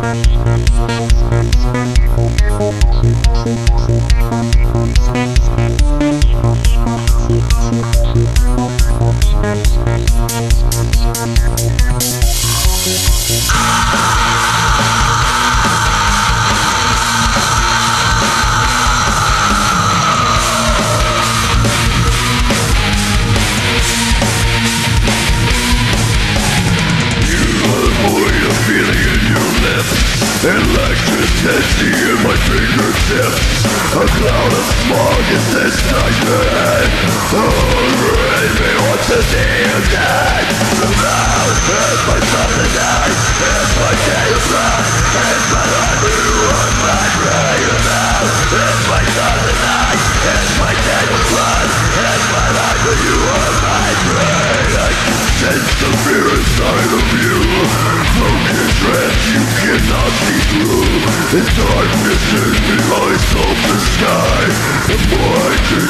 Thank you. Electricity in my fingertips A cloud of smog is this nightmare Already me what to see again Now is my night It's my day of life It's my life you are my brain Now is my night It's my day of life It's my life you are my brain I can sense the fear inside of you you cannot see through The darkness is behind the sky The more I do,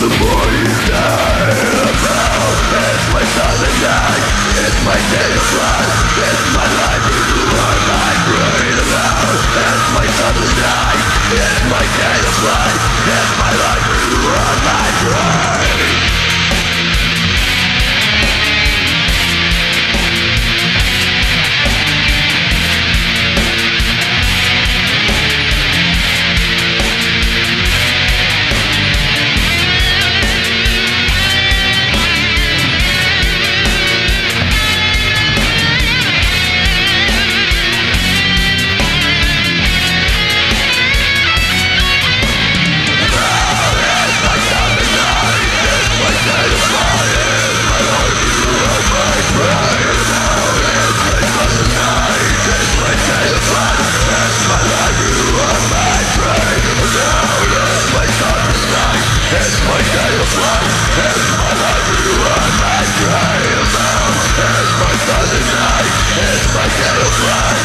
the more you die About it's my and night It's my day of life It's my day of life